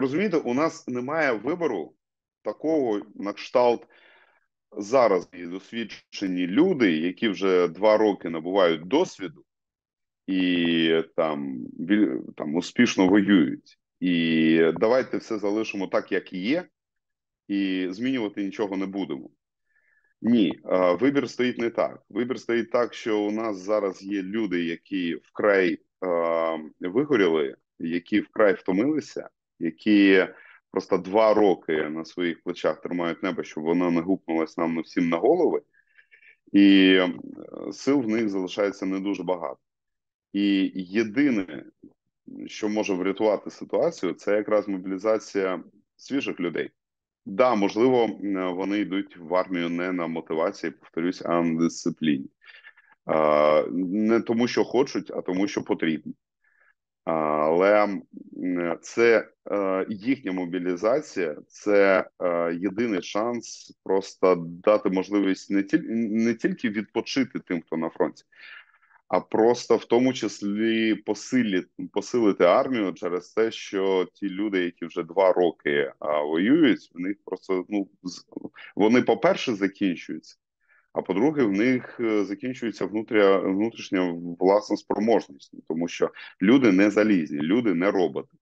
розумієте, у нас немає вибору такого на кшталт. Зараз є досвідчені люди, які вже два роки набувають досвіду і там там успішно воюють. І давайте все залишимо так, як є, і змінювати нічого не будемо. Ні, вибір стоїть не так. Вибір стоїть так, що у нас зараз є люди, які вкрай вигоріли, які вкрай втомилися, які просто два роки на своїх плечах тримають небо, щоб воно не гупнулось нам всім на голови, і сил в них залишається не дуже багато. І єдине, що може врятувати ситуацію, це якраз мобілізація свіжих людей. Да, можливо, вони йдуть в армію не на мотивації, повторюсь, а на дисципліні. Не тому, що хочуть, а тому, що потрібно. Але це е, їхня мобілізація, це е, єдиний шанс просто дати можливість не тільки не тільки відпочити тим, хто на фронті, а просто в тому числі посилити посилити армію через те, що ті люди, які вже два роки воюють, в них просто ну вони, по перше, закінчуються. А по-друге, в них е, закінчується внутря, внутрішня власна спроможність, тому що люди не залізні, люди не роботи.